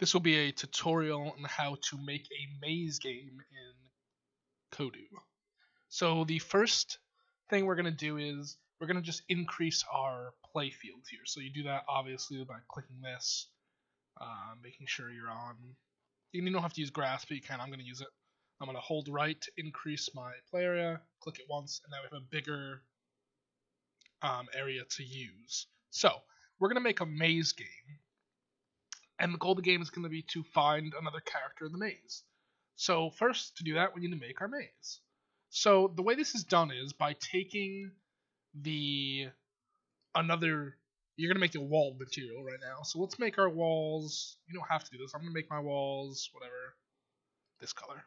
This will be a tutorial on how to make a maze game in Kodu. So the first thing we're going to do is we're going to just increase our play field here. So you do that obviously by clicking this, uh, making sure you're on. You don't have to use grass, but you can. I'm going to use it. I'm going to hold right to increase my play area, click it once, and now we have a bigger um, area to use. So we're going to make a maze game and the goal of the game is going to be to find another character in the maze. So first, to do that, we need to make our maze. So the way this is done is by taking the another. You're gonna make a wall material right now. So let's make our walls. You don't have to do this. I'm gonna make my walls whatever, this color.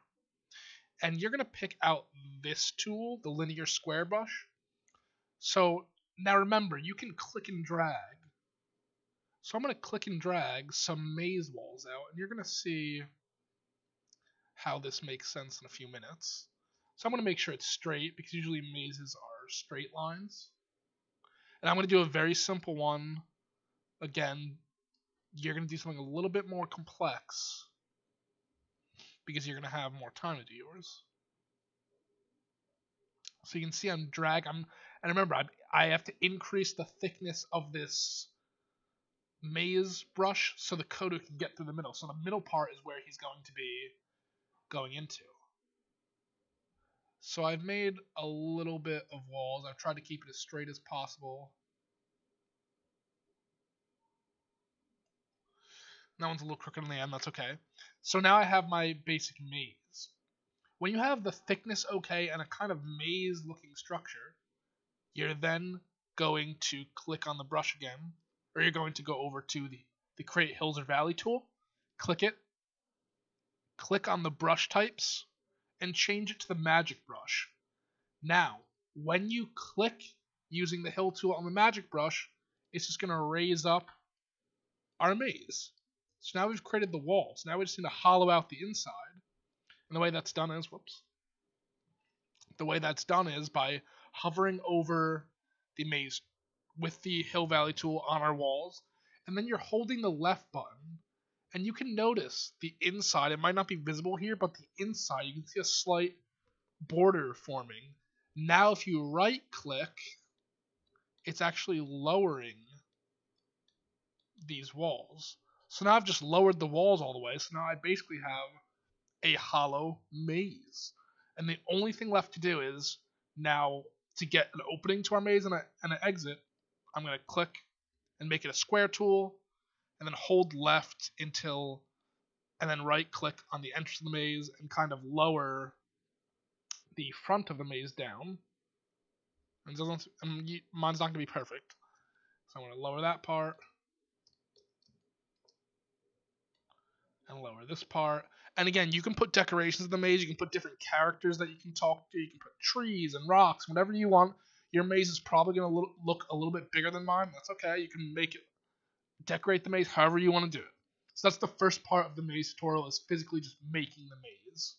And you're gonna pick out this tool, the linear square brush. So now remember, you can click and drag so I'm going to click and drag some maze walls out, and you're going to see how this makes sense in a few minutes. So I'm going to make sure it's straight, because usually mazes are straight lines. And I'm going to do a very simple one. Again, you're going to do something a little bit more complex, because you're going to have more time to do yours. So you can see I'm drag. I'm, and remember, I, I have to increase the thickness of this maze brush so the Kodu can get through the middle. So the middle part is where he's going to be going into. So I've made a little bit of walls. I've tried to keep it as straight as possible. That one's a little crooked in the end, that's okay. So now I have my basic maze. When you have the thickness okay and a kind of maze looking structure, you're then going to click on the brush again or you're going to go over to the, the Create Hills or Valley tool, click it, click on the brush types, and change it to the magic brush. Now, when you click using the hill tool on the magic brush, it's just going to raise up our maze. So now we've created the walls. Now we just need to hollow out the inside. And the way that's done is, whoops. The way that's done is by hovering over the maze with the Hill Valley tool on our walls, and then you're holding the left button, and you can notice the inside. It might not be visible here, but the inside, you can see a slight border forming. Now, if you right click, it's actually lowering these walls. So now I've just lowered the walls all the way, so now I basically have a hollow maze. And the only thing left to do is now to get an opening to our maze and, a, and an exit, I'm going to click and make it a square tool, and then hold left until, and then right click on the entrance of the maze and kind of lower the front of the maze down. And doesn't, mine's not going to be perfect. So I'm going to lower that part. Lower this part. And again, you can put decorations in the maze. You can put different characters that you can talk to. You can put trees and rocks, whatever you want. Your maze is probably going to look a little bit bigger than mine. That's okay. You can make it, decorate the maze however you want to do it. So that's the first part of the maze tutorial is physically just making the maze.